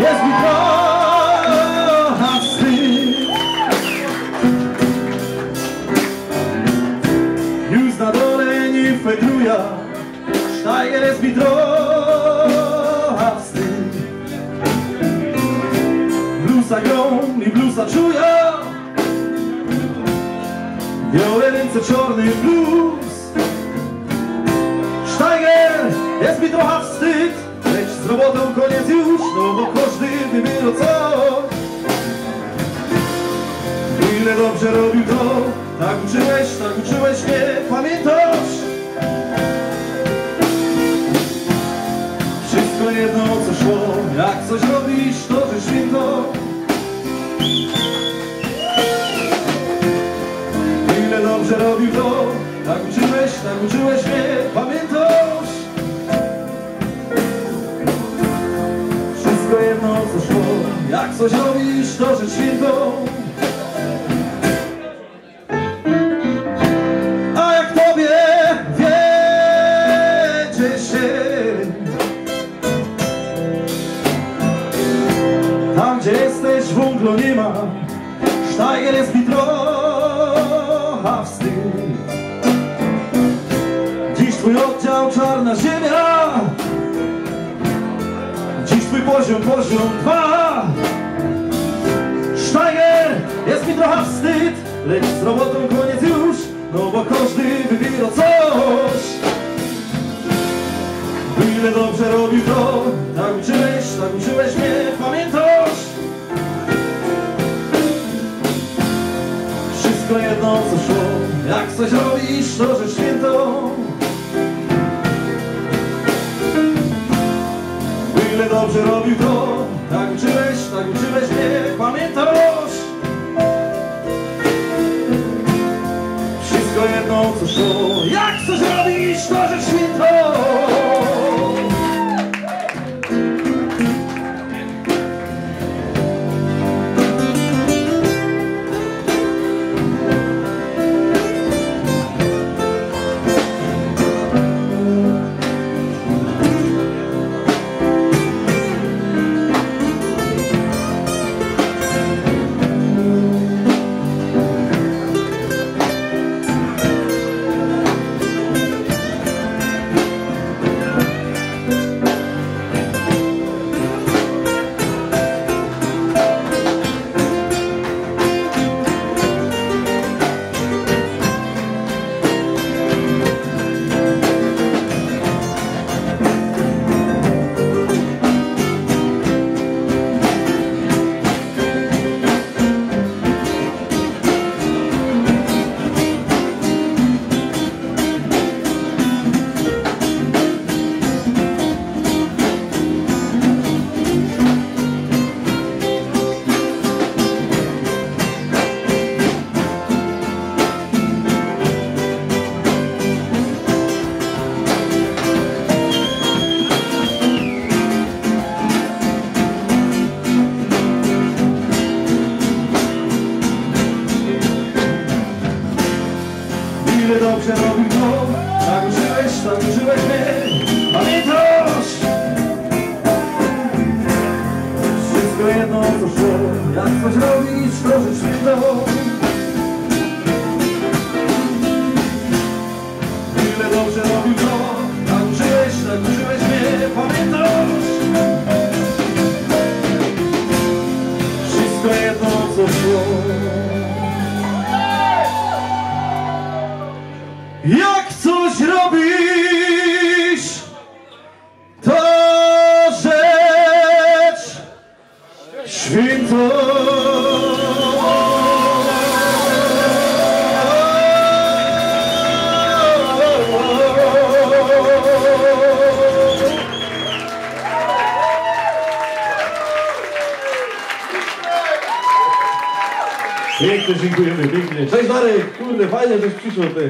jest mi wstyd Już na dole nie fedruja Sztajger jest mi wstyd Blusa grą i blusa czuja Białe ręce, czarny blues Steiger, jest mi trochę robotą koniec już No bo każdy wybiera coś Ile dobrze robił to Tak uczyłeś, tak uczyłeś mnie Pamiętasz? Wszystko jedno co szło Jak coś robisz, to że święto Ile dobrze robił to Tak uczyłeś, tak uczyłeś mnie Jak coś robisz, to że święto A jak tobie wiedzie się? Tam gdzie jesteś wąglo nie ma. Sztajger jest mi trochę wstyd. Dziś twój oddział czarna ziemia. Dziś twój poziom, poziom dwa Sztajger jest mi trochę wstyd Lecz z robotą koniec już No bo każdy wybiera coś Ile dobrze robił to Tak uczyłeś, tak uczyłeś mnie Pamiętasz? Wszystko jedno co szło Jak coś robisz, to że uczyłeś, tak mnie Pamiętasz? Wszystko jedno co szło Jak coś robisz, to że święto robił to Tak użyłeś, tak użyłeś mnie. Pamiętasz? Wszystko jedno co szło. Jak coś robić, to rzecz święto Ile Pięknie, dziękujemy, pięknie. Cześć Marek, kurde, fajnie, żeś przyszło ty.